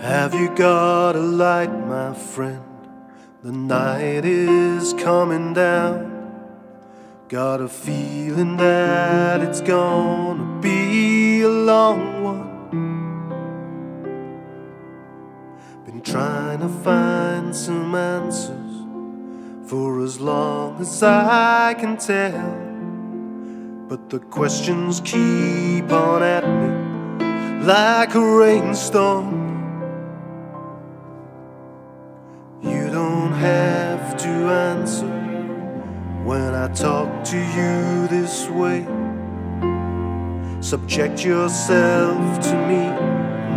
Have you got a light, my friend? The night is coming down. Got a feeling that it's gonna be a long one. Been trying to find some answers for as long as I can tell. But the questions keep on at me like a rainstorm. I talk to you this way. Subject yourself to me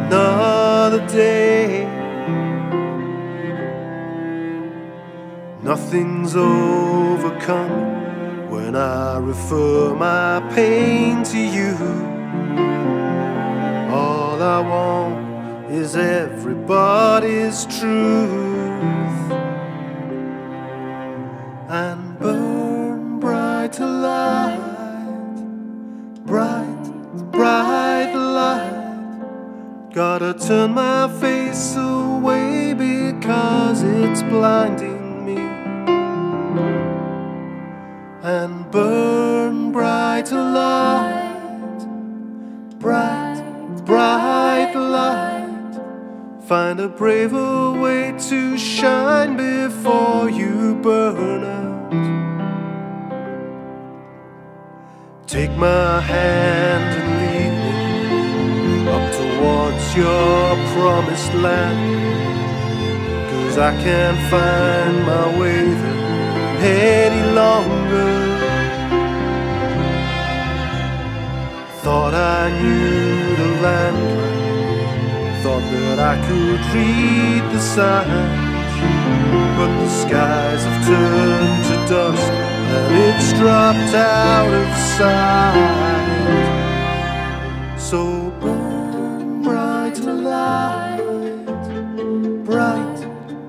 another day. Nothing's overcome when I refer my pain to you. All I want is everybody's truth and bright light, bright, bright light. Gotta turn my face away because it's blinding me and burn bright light, bright, bright light. Find a braver way to shine before you burn my hand and lead me up towards your promised land. Cause I can't find my way there any longer. Thought I knew the land thought that I could read the signs, but the skies have turned to dust it's dropped out of sight. So burn bright light, bright,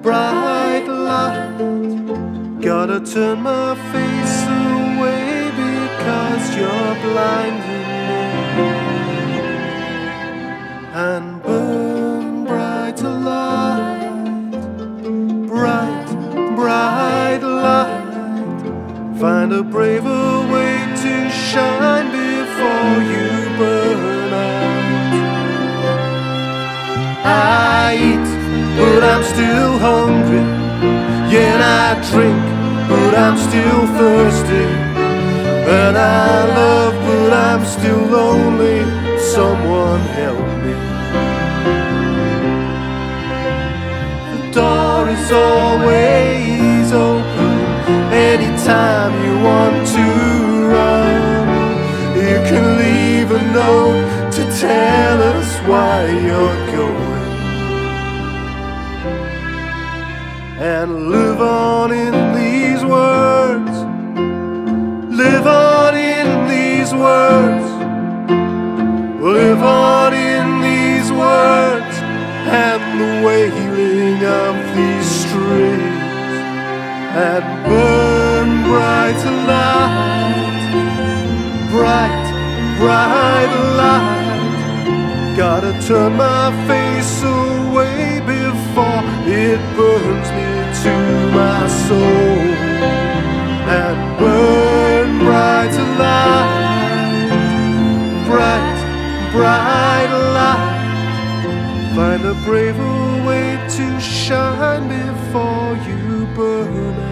bright light. Gotta turn my face away because you're blinding still hungry. And I drink, but I'm still thirsty. And I love, but I'm still lonely. Someone help me. The door is always open anytime you want to run. You can leave a note to tell us why you're going. And live on in these words. Live on in these words. Live on in these words and the wailing of these strings and burn bright light, bright, bright light. Gotta turn my face away before it burns me to my soul and burn bright light, bright, bright light. Find a braver way to shine before you burn out.